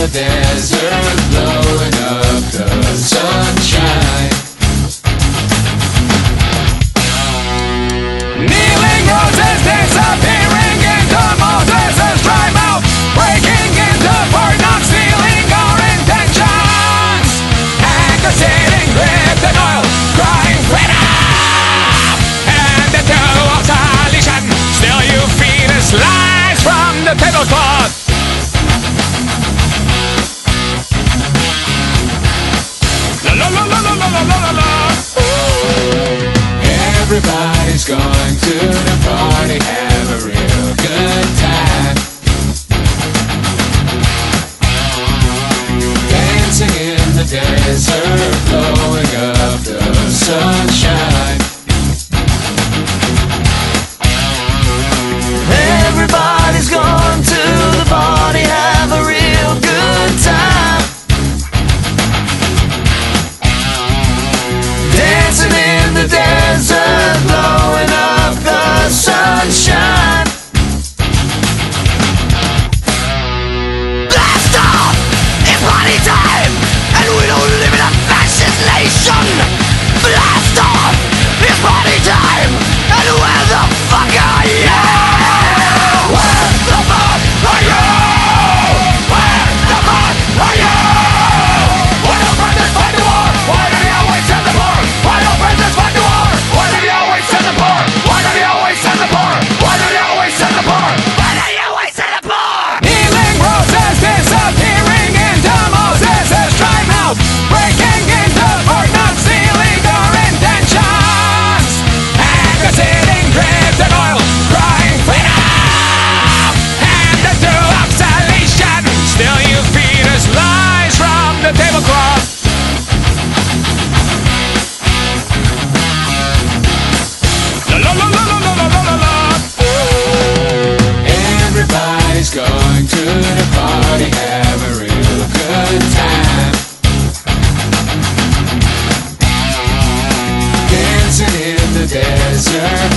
the dance. everybody's going to Going to the party, have a real good time. Dancing in the desert,